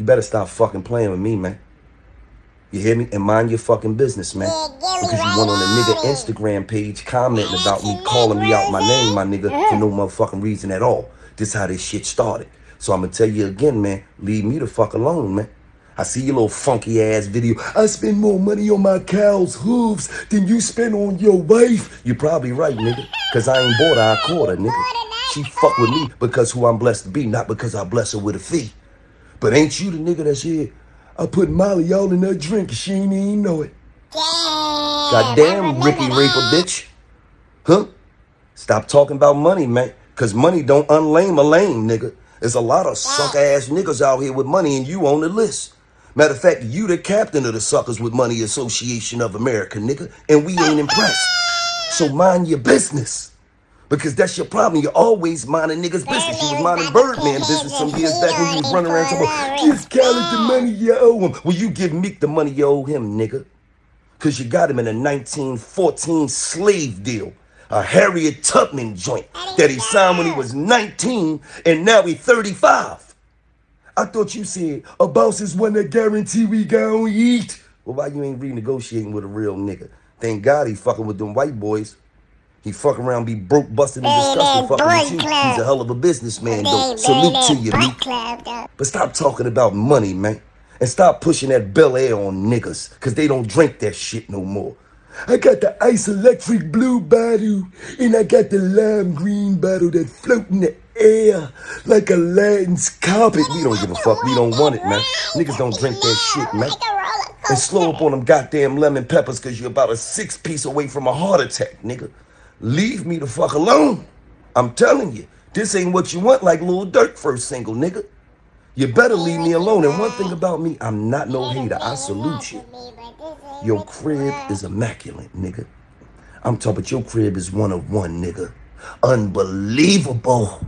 You better stop fucking playing with me, man. You hear me? And mind your fucking business, man. Because you went on a nigga Instagram page commenting about me, calling me out my name, my nigga, for no motherfucking reason at all. This how this shit started. So I'm gonna tell you again, man, leave me the fuck alone, man. I see your little funky ass video. I spend more money on my cow's hooves than you spend on your wife. You're probably right, nigga. Cause I ain't bought her a quarter, nigga. She fuck with me because who I'm blessed to be, not because I bless her with a fee. But ain't you the nigga that said, I put Molly all in her drink and she ain't even know it. Goddamn Ricky Raper bitch. Huh? Stop talking about money, man. Cause money don't unlame a lame, nigga. There's a lot of suck ass niggas out here with money and you on the list. Matter of fact, you the captain of the Suckers with Money Association of America, nigga, and we ain't impressed. So mind your business. Because that's your problem. You're always minding niggas' business. You was minding Birdman business some years back when you was running around talking about, give Khaled the money you owe him. Well, you give Meek the money you owe him, nigga. Because you got him in a 1914 slave deal. A Harriet Tubman joint that he signed when he was 19 and now he's 35. I thought you said a boss is one that guarantee we gon' eat. Well, why you ain't renegotiating with a real nigga? Thank God he fucking with them white boys. He fuck around, be broke, busted, and disgusting fucking with you. He's a hell of a businessman, though. Salute to you. But stop talking about money, man. And stop pushing that Belaire on niggas, because they don't drink that shit no more. I got the ice electric blue bottle, and I got the lime green bottle that float in the air like Aladdin's carpet. We don't give a fuck. We don't want it, man. Niggas don't drink that shit, man. And slow up on them goddamn lemon peppers because you're about a six piece away from a heart attack, nigga. Leave me the fuck alone. I'm telling you, this ain't what you want like Lil Durk first single, nigga. You better leave me alone. And one thing about me, I'm not no hater. I salute you. Your crib is immaculate, nigga. I'm talking about your crib is one of one, nigga. Unbelievable.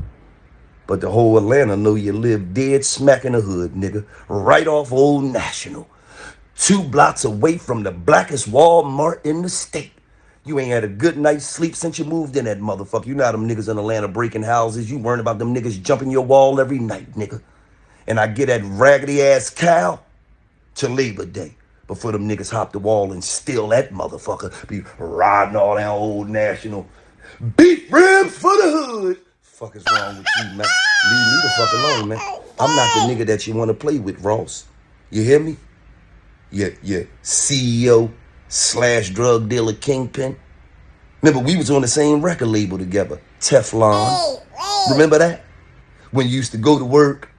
But the whole Atlanta know you live dead smack in the hood, nigga. Right off Old National. Two blocks away from the blackest Walmart in the state. You ain't had a good night's sleep since you moved in that motherfucker. You know how them niggas in Atlanta breaking houses. You worrying about them niggas jumping your wall every night, nigga. And I get that raggedy ass cow to Labor Day before them niggas hop the wall and steal that motherfucker. Be riding all down Old National. Beef ribs for the hood. Fuck is wrong with you, man? Leave me the fuck alone, man. I'm not the nigga that you want to play with, Ross. You hear me? Yeah, yeah. CEO slash drug dealer kingpin. Remember, we was on the same record label together, Teflon. Remember that? When you used to go to work,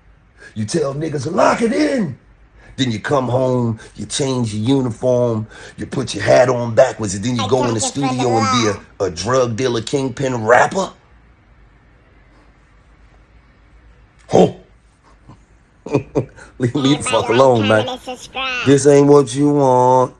you tell niggas, lock it in. Then you come home, you change your uniform, you put your hat on backwards, and then you go in the studio and be a, a drug dealer kingpin rapper? Huh? Leave me the fuck alone, man. This ain't what you want.